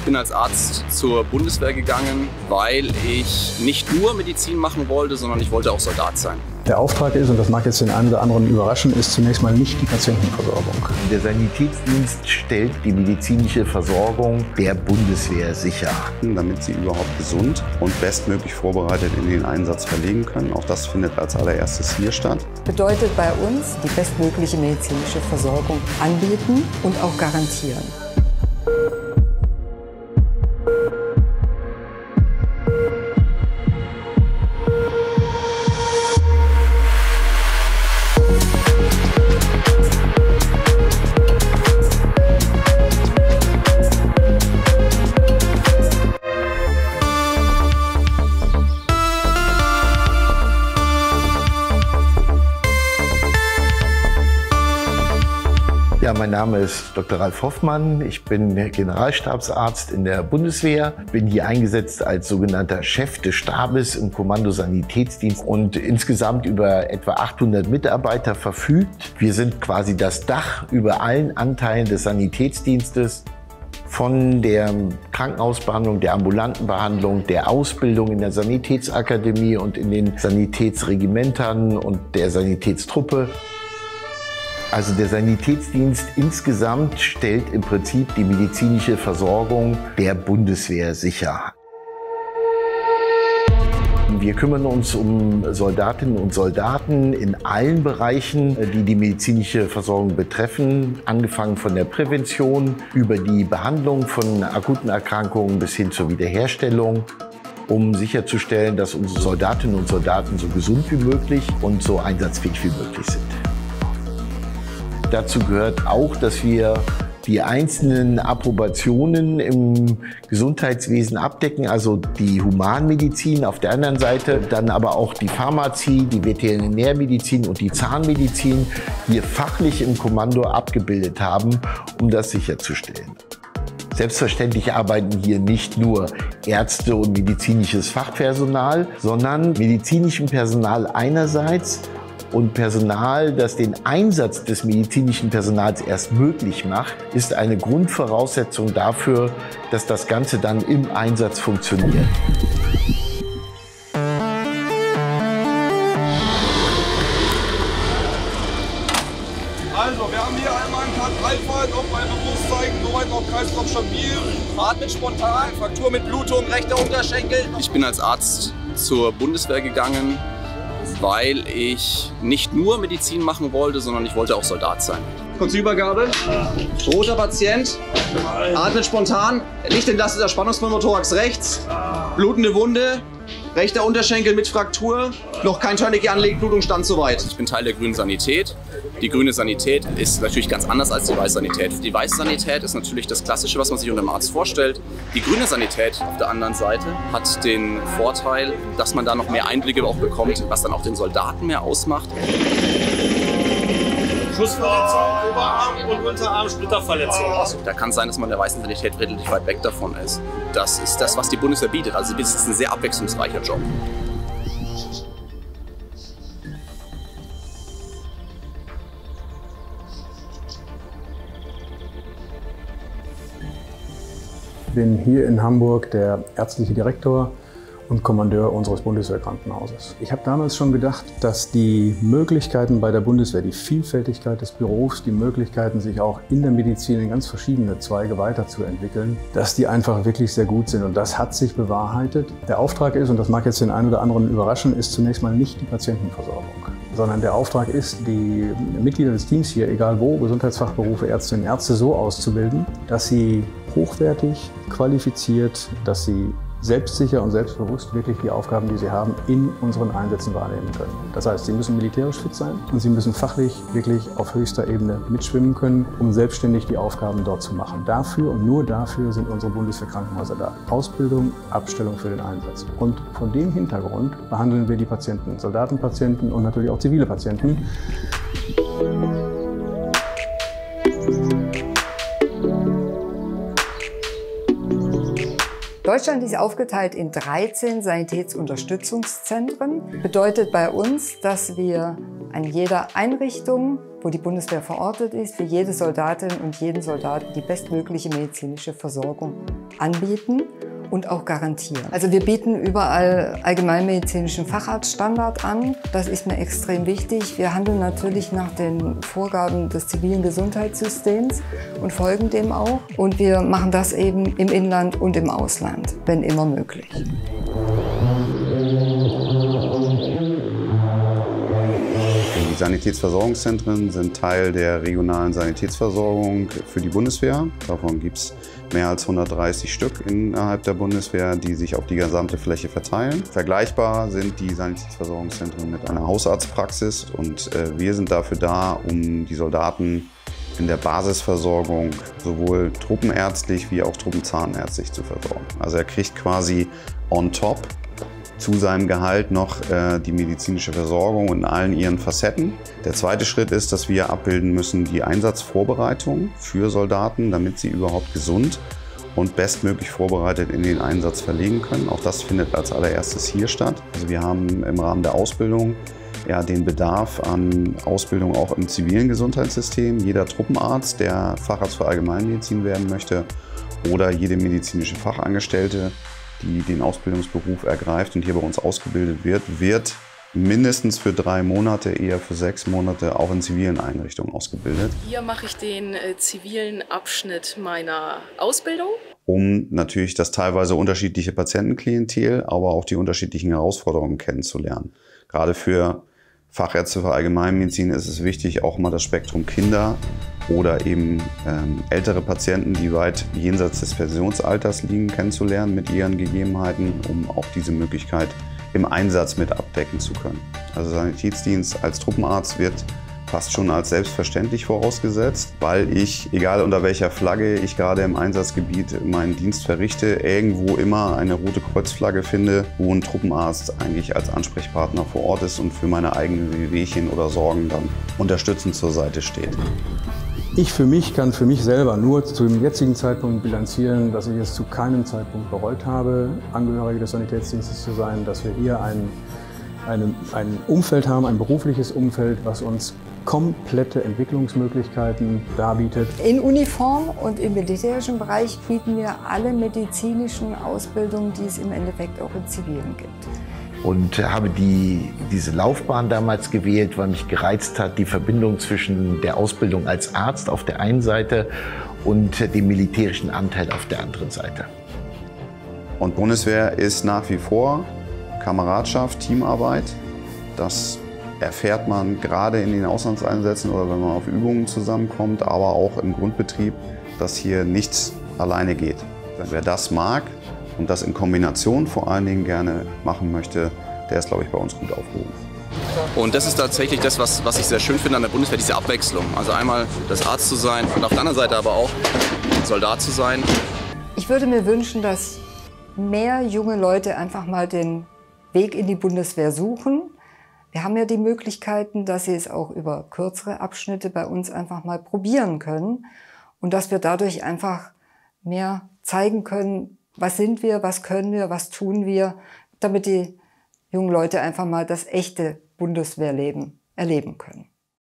Ich bin als Arzt zur Bundeswehr gegangen, weil ich nicht nur Medizin machen wollte, sondern ich wollte auch Soldat sein. Der Auftrag ist, und das mag jetzt den einen oder anderen überraschen, ist zunächst mal nicht die Patientenversorgung. Der Sanitätsdienst stellt die medizinische Versorgung der Bundeswehr sicher. Damit sie überhaupt gesund und bestmöglich vorbereitet in den Einsatz verlegen können. Auch das findet als allererstes hier statt. Bedeutet bei uns die bestmögliche medizinische Versorgung anbieten und auch garantieren. Mein Name ist Dr. Ralf Hoffmann. Ich bin Generalstabsarzt in der Bundeswehr, bin hier eingesetzt als sogenannter Chef des Stabes im Kommando Sanitätsdienst und insgesamt über etwa 800 Mitarbeiter verfügt. Wir sind quasi das Dach über allen Anteilen des Sanitätsdienstes von der Krankenhausbehandlung, der ambulanten Behandlung, der Ausbildung in der Sanitätsakademie und in den Sanitätsregimentern und der Sanitätstruppe also der Sanitätsdienst insgesamt stellt im Prinzip die medizinische Versorgung der Bundeswehr sicher. Wir kümmern uns um Soldatinnen und Soldaten in allen Bereichen, die die medizinische Versorgung betreffen, angefangen von der Prävention über die Behandlung von akuten Erkrankungen bis hin zur Wiederherstellung um sicherzustellen, dass unsere Soldatinnen und Soldaten so gesund wie möglich und so einsatzfähig wie möglich sind. Dazu gehört auch, dass wir die einzelnen Approbationen im Gesundheitswesen abdecken, also die Humanmedizin auf der anderen Seite, dann aber auch die Pharmazie, die Veterinärmedizin und die Zahnmedizin hier fachlich im Kommando abgebildet haben, um das sicherzustellen. Selbstverständlich arbeiten hier nicht nur Ärzte und medizinisches Fachpersonal, sondern medizinischem Personal einerseits und Personal, das den Einsatz des medizinischen Personals erst möglich macht, ist eine Grundvoraussetzung dafür, dass das Ganze dann im Einsatz funktioniert. Also, wir haben hier einmal einen Kartalfall, auf ein Bewusstsein, soweit noch Kreislauf stabil. Atmet spontan, Fraktur mit Blutung, rechter Unterschenkel. Ich bin als Arzt zur Bundeswehr gegangen, weil ich nicht nur Medizin machen wollte, sondern ich wollte auch Soldat sein. Kurze Übergabe. Roter Patient. Atmet spontan. Licht entlasteter Spannungsmotorax rechts. Blutende Wunde. Rechter Unterschenkel mit Fraktur. Noch kein Tourniquet anlegen, Blutung stand soweit. Ich bin Teil der grünen Sanität. Die grüne Sanität ist natürlich ganz anders als die weiße Sanität. Die weiße Sanität ist natürlich das Klassische, was man sich unter dem Arzt vorstellt. Die grüne Sanität auf der anderen Seite hat den Vorteil, dass man da noch mehr Einblicke auch bekommt, was dann auch den Soldaten mehr ausmacht. Schussverletzung, Oberarm und Unterarm, Splitterverletzung. Da kann es sein, dass man der weißen Sanität relativ weit weg davon ist. Das ist das, was die Bundeswehr bietet. Also es ist ein sehr abwechslungsreicher Job. Bin hier in Hamburg der ärztliche Direktor und Kommandeur unseres Bundeswehrkrankenhauses. Ich habe damals schon gedacht, dass die Möglichkeiten bei der Bundeswehr, die Vielfältigkeit des Berufs, die Möglichkeiten, sich auch in der Medizin in ganz verschiedene Zweige weiterzuentwickeln, dass die einfach wirklich sehr gut sind. Und das hat sich bewahrheitet. Der Auftrag ist, und das mag jetzt den einen oder anderen überraschen, ist zunächst mal nicht die Patientenversorgung sondern der Auftrag ist, die Mitglieder des Teams hier, egal wo, Gesundheitsfachberufe, Ärztinnen, Ärzte so auszubilden, dass sie hochwertig, qualifiziert, dass sie selbstsicher und selbstbewusst wirklich die Aufgaben, die sie haben, in unseren Einsätzen wahrnehmen können. Das heißt, sie müssen militärisch fit sein und sie müssen fachlich wirklich auf höchster Ebene mitschwimmen können, um selbstständig die Aufgaben dort zu machen. Dafür und nur dafür sind unsere Bundeswehrkrankenhäuser da. Ausbildung, Abstellung für den Einsatz. Und von dem Hintergrund behandeln wir die Patienten, Soldatenpatienten und natürlich auch zivile Patienten. Deutschland ist aufgeteilt in 13 Sanitätsunterstützungszentren. Bedeutet bei uns, dass wir an jeder Einrichtung, wo die Bundeswehr verortet ist, für jede Soldatin und jeden Soldaten die bestmögliche medizinische Versorgung anbieten und auch garantieren. Also wir bieten überall allgemeinmedizinischen Facharztstandard an. Das ist mir extrem wichtig. Wir handeln natürlich nach den Vorgaben des zivilen Gesundheitssystems und folgen dem auch. Und wir machen das eben im Inland und im Ausland, wenn immer möglich. Sanitätsversorgungszentren sind Teil der regionalen Sanitätsversorgung für die Bundeswehr. Davon gibt es mehr als 130 Stück innerhalb der Bundeswehr, die sich auf die gesamte Fläche verteilen. Vergleichbar sind die Sanitätsversorgungszentren mit einer Hausarztpraxis und äh, wir sind dafür da, um die Soldaten in der Basisversorgung sowohl truppenärztlich wie auch truppenzahnärztlich zu versorgen. Also er kriegt quasi on top zu seinem Gehalt noch äh, die medizinische Versorgung in allen ihren Facetten. Der zweite Schritt ist, dass wir abbilden müssen die Einsatzvorbereitung für Soldaten, damit sie überhaupt gesund und bestmöglich vorbereitet in den Einsatz verlegen können. Auch das findet als allererstes hier statt. Also wir haben im Rahmen der Ausbildung ja, den Bedarf an Ausbildung auch im zivilen Gesundheitssystem. Jeder Truppenarzt, der Facharzt für Allgemeinmedizin werden möchte oder jede medizinische Fachangestellte die den Ausbildungsberuf ergreift und hier bei uns ausgebildet wird, wird mindestens für drei Monate, eher für sechs Monate auch in zivilen Einrichtungen ausgebildet. Hier mache ich den äh, zivilen Abschnitt meiner Ausbildung. Um natürlich das teilweise unterschiedliche Patientenklientel, aber auch die unterschiedlichen Herausforderungen kennenzulernen. Gerade für Fachärzte für Allgemeinmedizin ist es wichtig, auch mal das Spektrum Kinder oder eben ähm, ältere Patienten, die weit jenseits des Pensionsalters liegen, kennenzulernen mit ihren Gegebenheiten, um auch diese Möglichkeit im Einsatz mit abdecken zu können. Also Sanitätsdienst als Truppenarzt wird fast schon als selbstverständlich vorausgesetzt, weil ich, egal unter welcher Flagge ich gerade im Einsatzgebiet meinen Dienst verrichte, irgendwo immer eine rote Kreuzflagge finde, wo ein Truppenarzt eigentlich als Ansprechpartner vor Ort ist und für meine eigenen Wehwehchen oder Sorgen dann unterstützend zur Seite steht. Ich für mich kann für mich selber nur zu dem jetzigen Zeitpunkt bilanzieren, dass ich es zu keinem Zeitpunkt bereut habe, Angehörige des Sanitätsdienstes zu sein, dass wir hier ein, ein, ein Umfeld haben, ein berufliches Umfeld, was uns komplette Entwicklungsmöglichkeiten darbietet. In Uniform und im militärischen Bereich bieten wir alle medizinischen Ausbildungen, die es im Endeffekt auch im Zivilen gibt und habe die, diese Laufbahn damals gewählt, weil mich gereizt hat, die Verbindung zwischen der Ausbildung als Arzt auf der einen Seite und dem militärischen Anteil auf der anderen Seite. Und Bundeswehr ist nach wie vor Kameradschaft, Teamarbeit. Das erfährt man gerade in den Auslandseinsätzen oder wenn man auf Übungen zusammenkommt, aber auch im Grundbetrieb, dass hier nichts alleine geht. Wer das mag, und das in Kombination vor allen Dingen gerne machen möchte, der ist, glaube ich, bei uns gut aufgehoben. Und das ist tatsächlich das, was, was ich sehr schön finde an der Bundeswehr, diese Abwechslung. Also einmal das Arzt zu sein und auf der anderen Seite aber auch Soldat zu sein. Ich würde mir wünschen, dass mehr junge Leute einfach mal den Weg in die Bundeswehr suchen. Wir haben ja die Möglichkeiten, dass sie es auch über kürzere Abschnitte bei uns einfach mal probieren können und dass wir dadurch einfach mehr zeigen können, was sind wir, was können wir, was tun wir, damit die jungen Leute einfach mal das echte Bundeswehrleben erleben können.